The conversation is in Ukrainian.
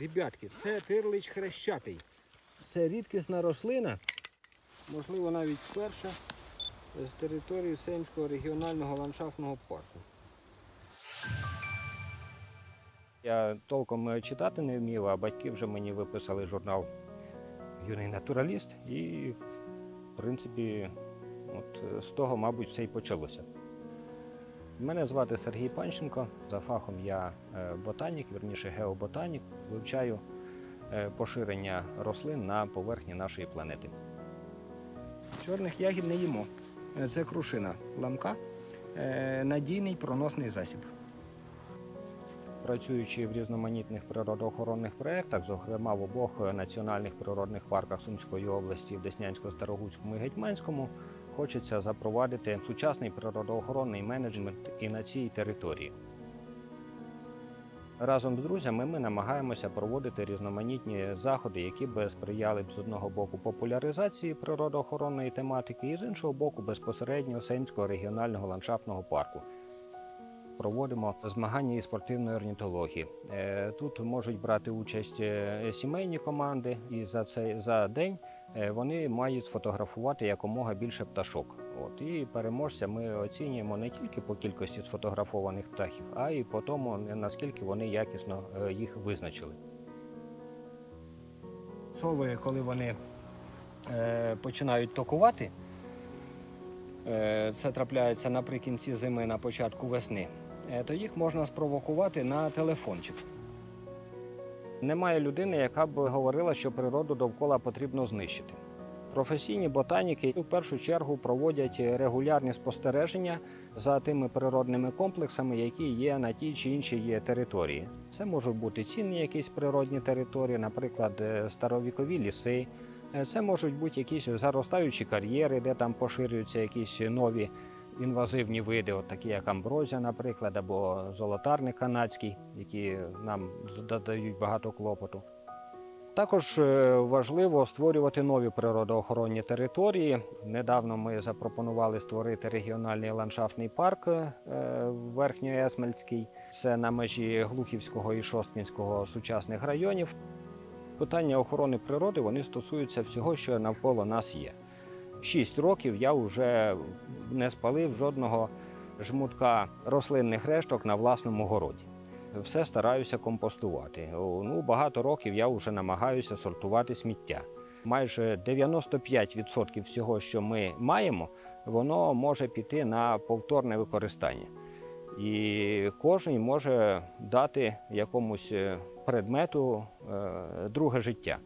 Ребятки, це тирлич хрещатий. Це рідкісна рослина, можливо, навіть перша з території Сеймського регіонального ландшафтного парку. Я толком е, читати не вмів, а батьки вже мені виписали журнал Юний натураліст, і, в принципі, от е, з того, мабуть, все і почалося. Мене звати Сергій Панченко. За фахом я е, ботанік, вірніше геоботанік. Вивчаю е, поширення рослин на поверхні нашої планети. Чорних ягід не їмо. Це крушина ламка, е, надійний проносний засіб. Працюючи в різноманітних природоохоронних проєктах, зокрема в обох національних природних парках Сумської області, в Деснянсько-Старогуцькому і Гетьманському, хочеться запровадити сучасний природоохоронний менеджмент і на цій території. Разом з друзями ми намагаємося проводити різноманітні заходи, які би сприяли б з одного боку популяризації природоохоронної тематики, і з іншого боку безпосередньо Сеймського регіонального ландшафтного парку. Проводимо змагання із спортивної орнітології. Е, Тут можуть брати участь е, сімейні команди, і за цей за день вони мають сфотографувати якомога більше пташок. От і переможця ми оцінюємо не тільки по кількості сфотографованих птахів, а й по тому, наскільки вони якісно е, їх визначили. Сови, коли вони е, починають токувати, е, це трапляється наприкінці зими, на початку весни, е, то їх можна спровокувати на телефончик. Немає людини, яка б говорила, що природу довкола потрібно знищити. Професійні ботаніки в першу чергу проводять регулярні спостереження за тими природними комплексами, які є на тій чи іншій території. Це можуть бути цінні якісь природні території, наприклад, е, старовікові ліси. Е, Це можуть бути якісь заростаючі кар'єри, де там поширюються якісь нові інвазивні види, от такі як амброзія, наприклад, або золотарник канадський, які нам додають багато клопоту. Також е, важливо створювати нові природоохоронні території. Недавно ми запропонували створити регіональний ландшафтний парк е, Верхньоесмельський. Це на межі Глухівського і Шосткінського сучасних районів. Питання охорони природи вони стосуються всього, що навколо нас є. Шість років я вже не спалив жодного жмутка рослинних решток на власному городі все стараюся компостувати. Ну, багато років я вже намагаюся сортувати сміття. Майже 95% всього, що ми маємо, воно може піти на повторне використання. І кожен може дати якомусь е, предмету е, друге життя.